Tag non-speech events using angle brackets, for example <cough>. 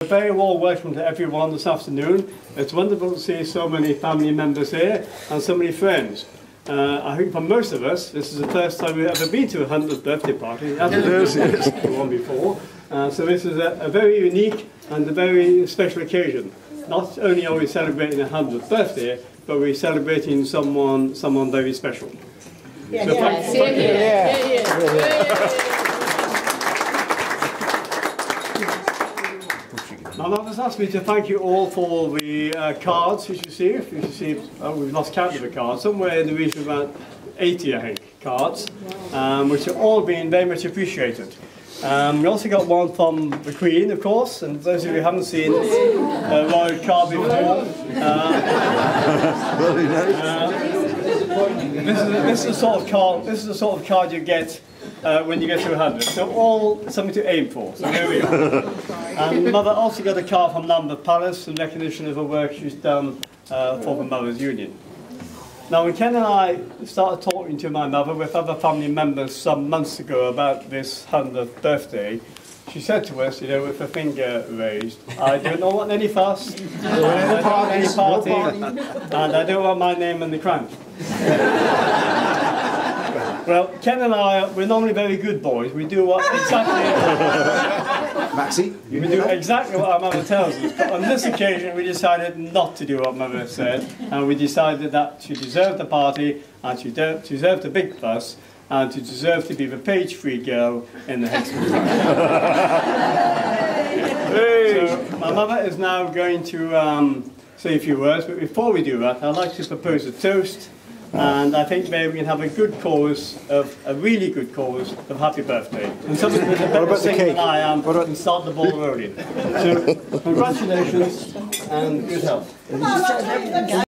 A very warm welcome to everyone this afternoon. It's wonderful to see so many family members here and so many friends. Uh, I think for most of us, this is the first time we've ever been to a 100th birthday party. It hasn't been one before. Uh, so this is a, a very unique and a very special occasion. Not only are we celebrating a 100th birthday, but we're celebrating someone, someone very special. So thank you- thank you. My mother's asked me to thank you all for the uh, cards which you received. Received, oh, we've lost count of the cards, somewhere in the region of about 80, I think, cards, um, which have all been very much appreciated. Um, we also got one from the Queen, of course, and those of you who haven't seen a royal card before, uh, <laughs> this, is, this is the sort of card. This is the sort of card you get uh, when you get to 100. So all something to aim for. So there we are. <laughs> And mother also got a card from Lambeth Palace in recognition of her work she's done uh, for the Mothers Union. Now, when Ken and I started talking to my mother with other family members some months ago about this 100th birthday, she said to us, you know, with her finger raised, I don't want any fuss, I don't want any party, and I don't want my name in the crown. well, Ken and I, we're normally very good boys. We do what exactly Maxi? we do exactly what our mother tells us, but on this occasion we decided not to do what mother said, and we decided that she deserved the party, and she deserved a big fuss, and to deserve to be the page-free girl in the Hexagon. <laughs> so my mother is now going to um, say a few words, but before we do that, I'd like to propose a toast. And I think maybe we can have a good cause of a really good cause of happy birthday. And something with a better about the singer cake? than I am What about- and start the ball rolling. So <laughs> congratulations and good health.